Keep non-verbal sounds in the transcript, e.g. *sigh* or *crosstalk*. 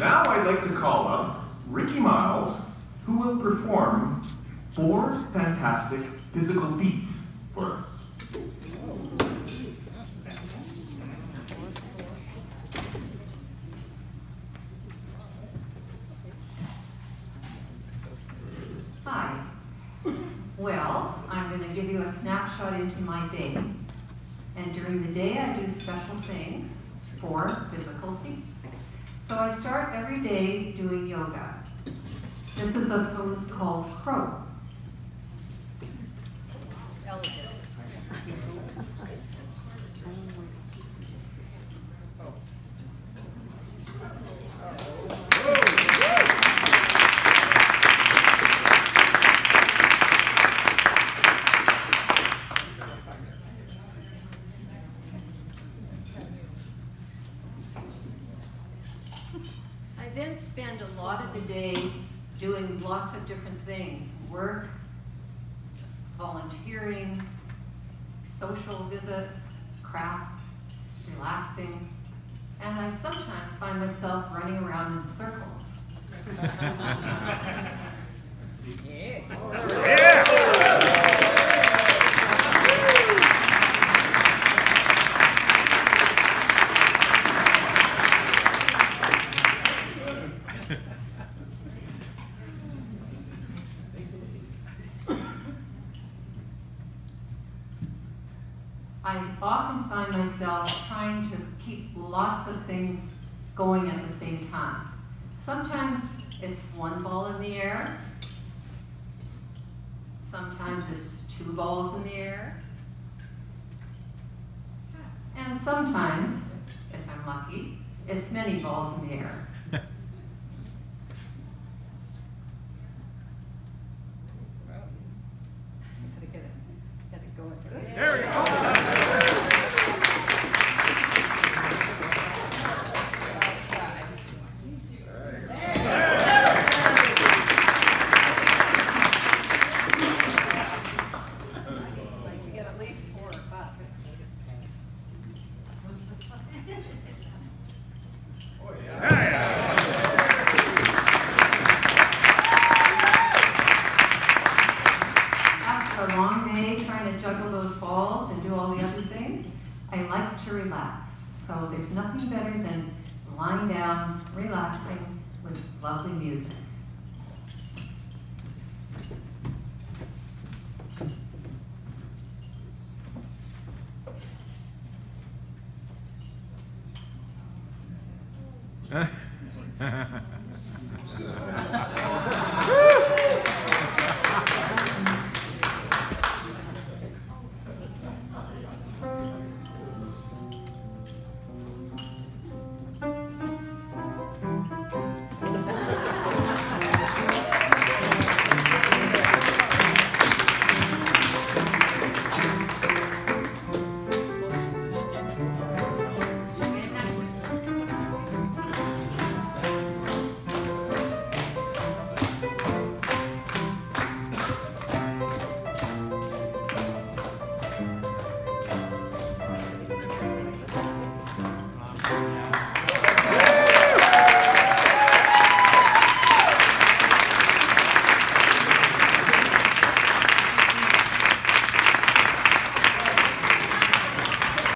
Now I'd like to call up Ricki Miles, who will perform four fantastic physical feats for us. Hi. Well, I'm going to give you a snapshot into my day. And during the day, I do special things for physical feats. So I start every day doing yoga. This is a pose called crow. Then spend a lot of the day doing lots of different things, work, volunteering, social visits, crafts, relaxing, and I sometimes find myself running around in circles. *laughs* often find myself trying to keep lots of things going at the same time. Sometimes it's one ball in the air. Sometimes it's two balls in the air. And sometimes, if I'm lucky, it's many balls in the air. After a long day trying to juggle those balls and do all the other things, I like to relax. So there's nothing better than lying down, relaxing with lovely music. Thank *laughs* *laughs* you.